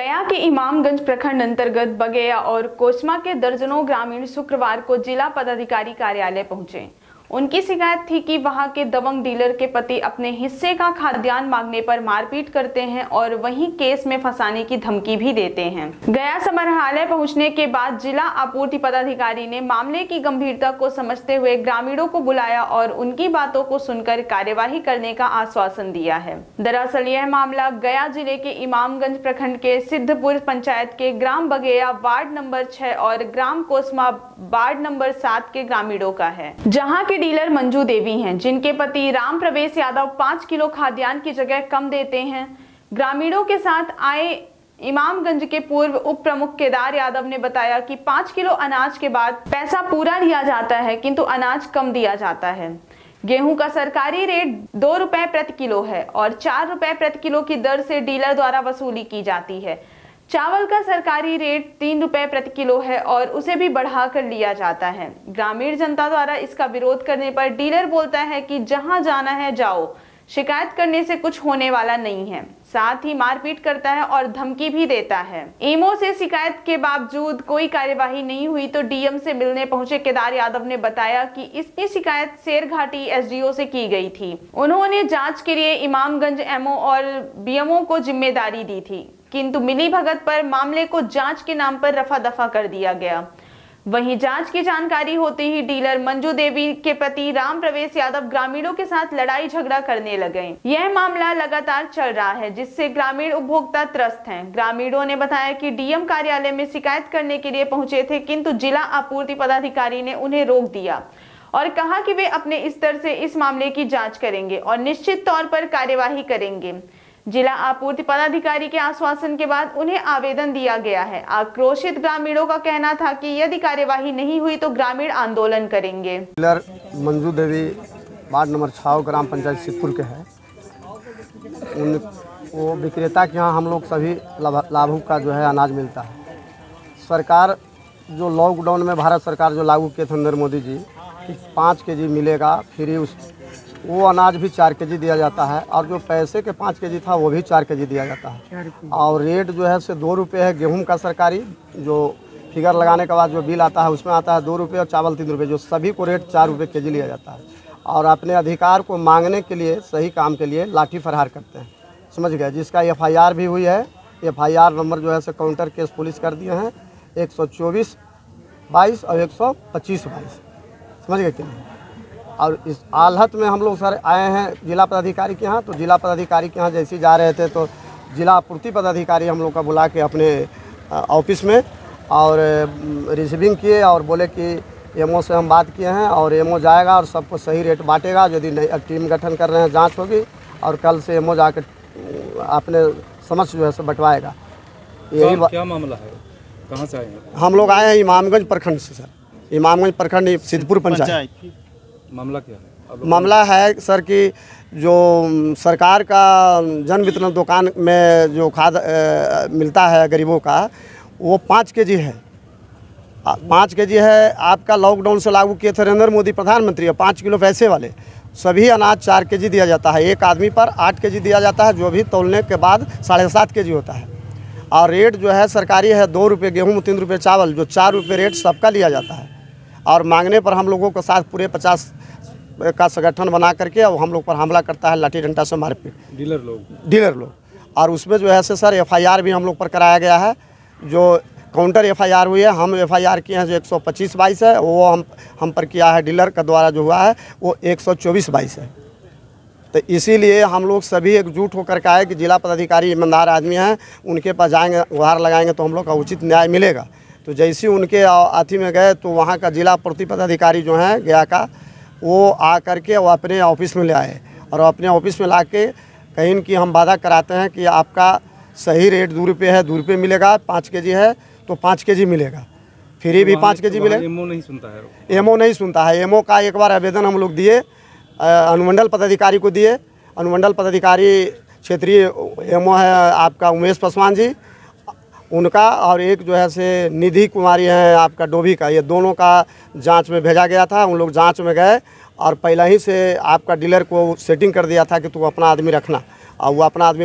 गया के इमामगंज प्रखंड अंतर्गत बगेया और कोसमा के दर्जनों ग्रामीण शुक्रवार को जिला पदाधिकारी कार्यालय पहुँचे। उनकी शिकायत थी कि वहाँ के दबंग डीलर के पति अपने हिस्से का खाद्यान्न मांगने पर मारपीट करते हैं और वहीं केस में फंसाने की धमकी भी देते हैं। गया संग्रहालय पहुँचने के बाद जिला आपूर्ति पदाधिकारी ने मामले की गंभीरता को समझते हुए ग्रामीणों को बुलाया और उनकी बातों को सुनकर कार्यवाही करने का आश्वासन दिया है। दरअसल यह मामला गया ज़िले के इमामगंज प्रखंड के सिद्धपुर पंचायत के ग्राम बगेया वार्ड नंबर छह और ग्राम कोसमा वार्ड नंबर सात के ग्रामीणों का है। जहाँ के डीलर मंजू देवी हैं, जिनके पति राम प्रवेश यादव पाँच किलो खाद्यान्न की जगह कम देते हैं। ग्रामीणों के साथ आए इमामगंज के पूर्व उप प्रमुख केदार यादव ने बताया कि पाँच किलो अनाज के बाद पैसा पूरा लिया जाता है, किंतु अनाज कम दिया जाता है। गेहूँ का सरकारी रेट दो रुपए प्रति किलो है और चार रुपए प्रति किलो की दर से डीलर द्वारा वसूली की जाती है। चावल का सरकारी रेट तीन रुपए प्रति किलो है और उसे भी बढ़ा कर लिया जाता है। ग्रामीण जनता द्वारा इसका विरोध करने पर डीलर बोलता है कि जहाँ जाना है जाओ, शिकायत करने से कुछ होने वाला नहीं है। साथ ही मारपीट करता है और धमकी भी देता है। ईमो से शिकायत के बावजूद कोई कार्यवाही नहीं हुई तो डीएम से मिलने पहुँचे केदार यादव ने बताया कि इसकी शिकायत शेरघाटी एसडीओ से की गई थी। उन्होंने जाँच के लिए इमामगंज एमओ और बीएमओ को ज़िम्मेदारी दी थी। किंतु मिली भगत पर मामले को जाँच के नाम पर रफा दफ़ा कर दिया गया। वहीं जाँच की जानकारी होते ही डीलर मंजू देवी के पति राम प्रवेश यादव ग्रामीणों के साथ लड़ाई झगड़ा करने लगे। यह मामला लगातार चल रहा है, जिससे ग्रामीण उपभोक्ता त्रस्त हैं। ग्रामीणों ने बताया कि डीएम कार्यालय में शिकायत करने के लिए पहुँचे थे, किंतु जिला आपूर्ति पदाधिकारी ने उन्हें रोक दिया और कहा कि वे अपने स्तर से इस मामले की जाँच करेंगे और निश्चित तौर पर कार्यवाही करेंगे। जिला आपूर्ति पदाधिकारी के आश्वासन के बाद उन्हें आवेदन दिया गया है। आक्रोशित ग्रामीणों का कहना था कि यदि कार्यवाही नहीं हुई तो ग्रामीण आंदोलन करेंगे। मंजू देवी, वार्ड नंबर छः ग्राम पंचायत सिद्धपुर के हैं। उन, वो विक्रेता के यहाँ हम लोग सभी लाभ- लाभुक का जो है अनाज मिलता है। सरकार जो लॉकडाउन में, भारत सरकार जो लागू किए थे नरेंद्र मोदी जी, कि पाँच के जी मिलेगा, फ्री उस वो अनाज भी चार के जी दिया जाता है और जो पैसे के पाँच के जी था वो भी चार के जी दिया जाता है। और रेट जो है से दो रुपये है गेहूँ का सरकारी जो फिगर लगाने के बाद जो बिल आता है उसमें आता है दो रुपये और चावल तीन रुपये जो सभी को रेट चार रुपये के जी लिया जाता है। और अपने अधिकार को मांगने के लिए सही काम के लिए लाठी फरहार करते हैं। समझ गए? जिसका एफ़ आई आर भी हुई है एफ़ आई आर नंबर जो है से काउंटर केस पुलिस कर दिए हैं एक सौ चौबीस बाईस और एक सौ पच्चीस बाईस। समझ गए कि नहीं? और इस हालत में हम लोग सर आए हैं जिला पदाधिकारी के यहाँ। तो जिला पदाधिकारी के यहाँ जैसे ही जा रहे थे तो जिला आपूर्ति पदाधिकारी हम लोग का बुला के अपने ऑफ़िस में और रिसीविंग किए और बोले कि एमओ से हम बात किए हैं और एमओ जाएगा और सबको सही रेट बांटेगा। यदि नहीं अब टीम गठन कर रहे हैं जाँच होगी और कल से एमओ जाकर अपने समझ जो है सो बंटवाएगा। यही क्या, क्या मामला है? कहाँ से आए हैं? हम लोग आए हैं इमामगंज प्रखंड से सर। इमामगंज प्रखंड सिद्धपुर पंचायत। मामला क्या है? मामला है सर कि जो सरकार का जन वितरण दुकान में जो खाद मिलता है गरीबों का वो पाँच के जी है पाँच के जी है आपका लॉकडाउन से लागू किए थे नरेंद्र मोदी प्रधानमंत्री और पाँच किलो पैसे वाले सभी अनाज चार के जी दिया जाता है। एक आदमी पर आठ के जी दिया जाता है जो भी तोलने के बाद साढ़े सात के जी होता है। और रेट जो है सरकारी है दो रुपये गेहूँ तीन रुपये चावल जो चार रुपये रेट सबका लिया जाता है। और मांगने पर हम लोगों के साथ पूरे पचास का संगठन बना करके और हम लोग पर हमला करता है लाठी डंडा से मारपीट डीलर लोग? डीलर लोग। और उसमें जो है से सर एफआईआर भी हम लोग पर कराया गया है। जो काउंटर एफआईआर हुई है हम एफआईआर किए हैं जो 125 बाईस है वो हम हम पर किया है डीलर का द्वारा जो हुआ है वो 124 बाईस है। तो इसीलिए हम लोग सभी एकजुट होकर के आए कि जिला पदाधिकारी ईमानदार आदमी हैं उनके पास जाएँगे गुहार लगाएँगे तो हम लोग का उचित न्याय मिलेगा। तो जैसे उनके अथी में गए तो वहाँ का जिला प्रति पदाधिकारी जो हैं गया का वो आ करके वो अपने ऑफ़िस में ले आए। और अपने ऑफ़िस में ला के कहीं कि हम वादा कराते हैं कि आपका सही रेट दो रुपये है दो रुपये मिलेगा पाँच के जी है तो पाँच के जी मिलेगा। फ्री भी पाँच के जी मिलेगा एमओ नहीं सुनता है? एमओ नहीं सुनता है। एमओ का एक बार आवेदन हम लोग दिए अनुमंडल पदाधिकारी को दिए। अनुमंडल पदाधिकारी क्षेत्रीय एमओ है आपका उमेश पासवान जी। उनका और एक जो है से निधि कुमारी है, आपका डोभी का, ये दोनों का जाँच में भेजा गया था, उन लोग जाँच में गए और पहले ही से आपका डीलर को सेटिंग कर दिया था कि तू अपना आदमी रखना। और वो अपना आदमी